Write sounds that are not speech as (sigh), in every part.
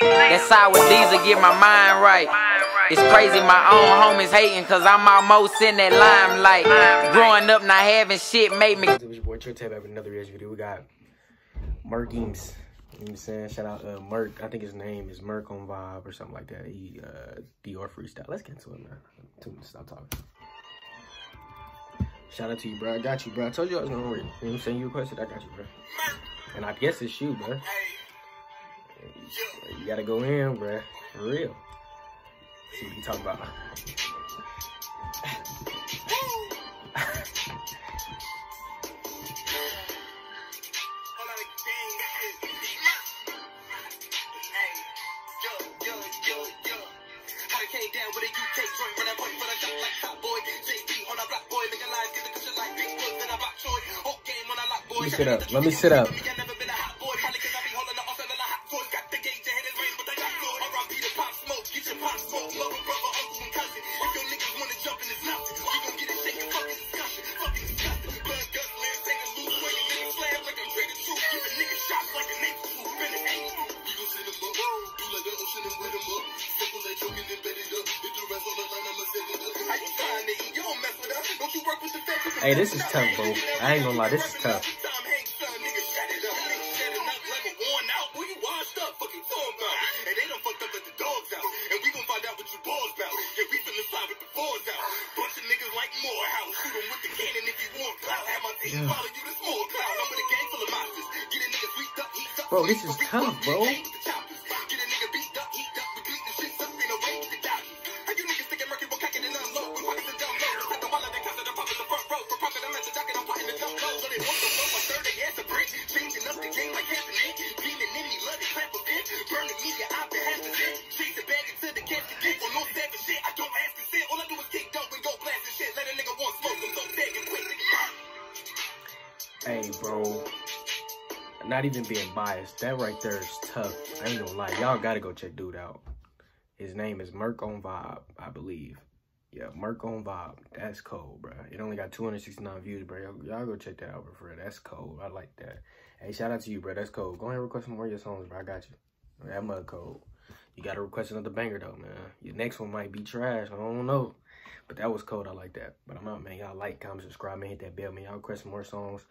That's how with these to get my mind right. It's crazy, my own homies hating, cause I'm almost in that limelight. Growing up not having shit made me. It was your boy Trick Tab with another reaction video. We got Murkemz. You know what I'm saying? Shout out uh, Merk. I think his name is Merk on Vibe or something like that. He uh Dior freestyle. Let's get into it, man. Too much stop talking. Shout out to you, bro. I got you, bro. I told you I was gonna work. You know what I'm saying? You requested, I got you, bro. And I guess it's you, bro. You gotta go in, bro. For real. See what you talking about. (laughs) Let me sit up. Let me sit up. Hey, this is tough, bro. I ain't gonna lie, this is tough. Bro, this is tough, bro. Bro. Not even being biased. That right there is tough. I ain't gonna lie. Y'all gotta go check dude out. His name is Merk on Vibe, I believe. Yeah, Merk on Vibe. That's cold, bro. It only got 269 views, bro. Y'all go check that out, bro. That's cold. I like that. Hey, shout out to you, bro. That's cold. Go ahead and request some more of your songs, bro. I got you. That mud cold. You gotta request another banger, though, man. Your next one might be trash. I don't know. But that was cold. I like that. But I'm out, man. Y'all like, comment, subscribe, man. Hit that bell, man. Y'all request some more songs.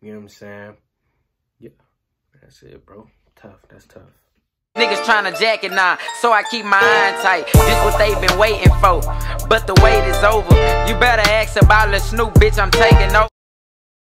You know what I'm saying? Yeah. That's it, bro. Tough. That's tough. Niggas tryna jack it now, so I keep my eye tight. This what they been waiting for, but the wait is over. You better ask about the Snoop, bitch. I'm taking over.